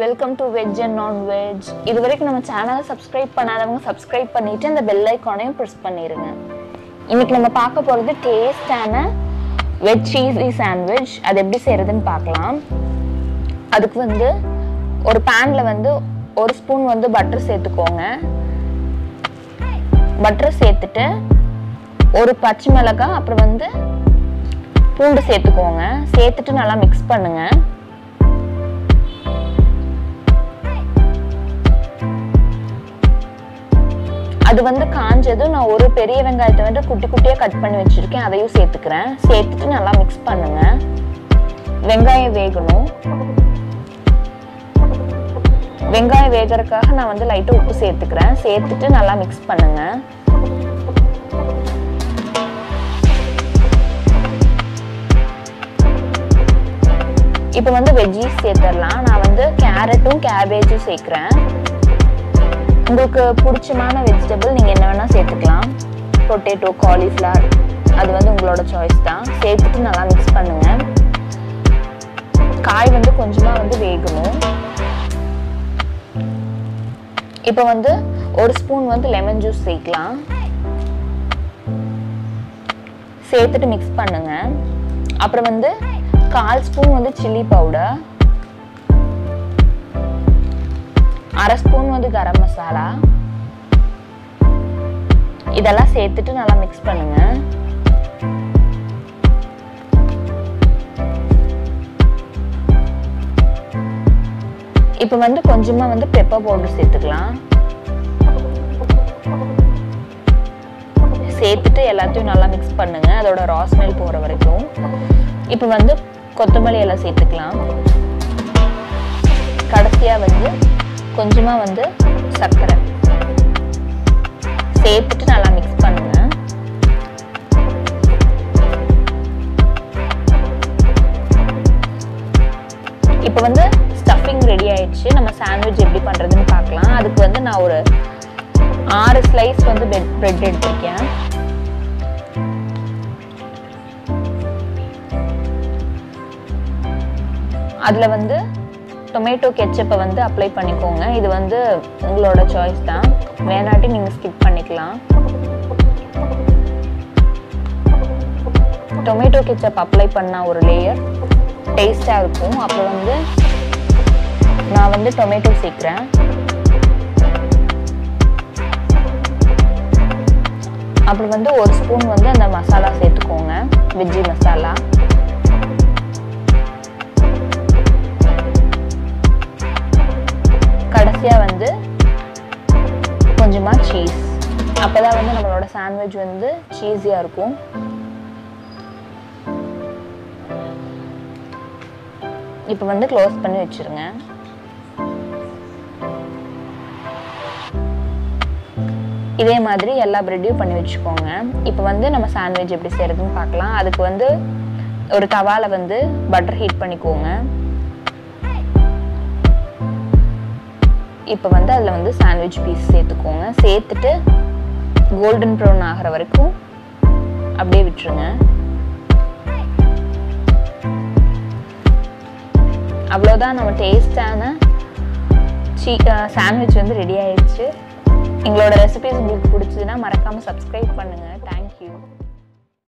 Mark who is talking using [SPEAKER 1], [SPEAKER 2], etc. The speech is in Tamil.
[SPEAKER 1] Welcome to veg and non veg இது வரைக்கும் நம்ம சேனலை சப்ஸ்கிரைப் பண்ணாதவங்க சப்ஸ்கிரைப் பண்ணிட்டு அந்த பெல் ஐக்கானையும் ப்ரெஸ் பண்ணிடுங்க இன்னைக்கு நம்ம பார்க்க போகிறது டேஸ்டான வெஜ் சீஸி சாண்ட்விச் அது எப்படி செய்யறதுன்னு பார்க்கலாம். அதுக்கு வந்து ஒரு பேனில் வந்து ஒரு ஸ்பூன் வந்து பட்டர் சேர்த்துக்கோங்க. பட்டர் சேர்த்துட்டு ஒரு பச்சை மிளகாய் அப்புறம் வந்து பூண்டு சேர்த்துக்கோங்க. சேர்த்துட்டு நல்லா மிக்ஸ் பண்ணுங்கள் அது வந்து காஞ்சதும் நான் ஒரு பெரிய வெங்காயத்தை வந்து குட்டி குட்டியாக கட் பண்ணி வச்சிருக்கேன். அதையும் சேர்த்துக்கிறேன். சேர்த்துட்டு நல்லா மிக்ஸ் பண்ணுங்க. வெங்காயம் வேகணும். வெங்காயம் வேகறதுக்காக நான் வந்து லைட்டாக உப்பு சேர்த்துக்கிறேன். சேர்த்துட்டு நல்லா மிக்ஸ் பண்ணுங்க. இப்போ வந்து வெஜ்ஜீஸ் சேர்த்துடலாம். நான் வந்து கேரட்டும் கேபேஜும் சேர்க்குறேன். உங்களுக்கு பிடிச்சமான வெஜிடபிள் நீங்கள் என்ன வேணால் சேர்த்துக்கலாம். பொட்டேட்டோ காலிஃப்ளவர் அது வந்து உங்களோட சாய்ஸ் தான். சேர்த்துட்டு நல்லா மிக்ஸ் பண்ணுங்கள் காய் வந்து கொஞ்சமாக வந்து வேகணும். இப்போ வந்து ஒரு ஸ்பூன் வந்து லெமன் ஜூஸ் சேர்க்கலாம். சேர்த்துட்டு மிக்ஸ் பண்ணுங்க. அப்புறம் வந்து கால் ஸ்பூன் வந்து சில்லி பவுடர் அரை ஸ்பூன் வந்து கரம் மசாலா. இதெல்லாம் சேர்த்துட்டு நல்லா மிக்ஸ் பண்ணுங்க. இப்போ வந்து கொஞ்சமாக வந்து பெப்பர் பவுடர் சேர்த்துக்கலாம். சேர்த்துட்டு எல்லாத்தையும் நல்லா மிக்ஸ் பண்ணுங்க. அதோட ராஸ்மெல் போகிற வரைக்கும். இப்போ வந்து கொத்தமல்லி எல்லாம் சேர்த்துக்கலாம். கடைசியாக வந்து கொஞ்சமாக வந்து சர்க்கரை. சேர்த்துட்டு நல்லா மிக்ஸ் பண்ணுங்க. இப்போ வந்து ஸ்டஃபிங் ரெடி ஆயிடுச்சு. நம்ம சாண்ட்விச் எப்படி பண்ணுறதுன்னு பார்க்கலாம். அதுக்கு வந்து நான் ஒரு ஆறு ஸ்லைஸ் வந்து பிரெட் எடுத்திருக்கேன். அதில் வந்து டொமேட்டோ கெச்சப்பை வந்து அப்ளை பண்ணிக்கோங்க. இது வந்து உங்களோட சாய்ஸ் தான். வேணாட்டி நீங்கள் ஸ்கிப் பண்ணிக்கலாம். டொமேட்டோ கெச்சப் அப்ளை பண்ணால் ஒரு லேயர் டேஸ்டாக இருக்கும். அப்புறம் வந்து நான் வந்து டொமேட்டோ சேர்க்குறேன். அப்புறம் வந்து ஒரு ஸ்பூன் வந்து அந்த மசாலா சேர்த்துக்கோங்க. வெஜ்ஜி மசாலா. கடைசியாக வந்து கொஞ்சமாக சீஸ் அப்போ தான் வந்து நம்மளோட சாண்ட்விச் வந்து சீஸியாக இருக்கும். இப்போ வந்து க்ளோஸ் பண்ணி வச்சுருங்க. இதே மாதிரி எல்லா ப்ரெட்டையும் பண்ணி வச்சுக்கோங்க. இப்போ வந்து நம்ம சாண்ட்விச் எப்படி செய்கிறதுன்னு பார்க்கலாம். அதுக்கு வந்து ஒரு தவாவில் வந்து பட்டர் ஹீட் பண்ணிக்கோங்க. இப்போ வந்து அதில் வந்து சாண்ட்விச் பீஸ் சேர்த்துக்கோங்க. சேர்த்துட்டு கோல்டன் ப்ரௌன் ஆகிற வரைக்கும் அப்படியே விட்டுருங்க. அவ்வளோதான் நம்ம டேஸ்டான சீ சாண்ட்விச் வந்து ரெடி ஆயிடுச்சு. எங்களோட ரெசிபிஸ் உங்களுக்கு பிடிச்சதுன்னா மறக்காமல் சப்ஸ்கிரைப் பண்ணுங்கள்